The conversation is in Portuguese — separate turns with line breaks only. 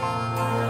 Música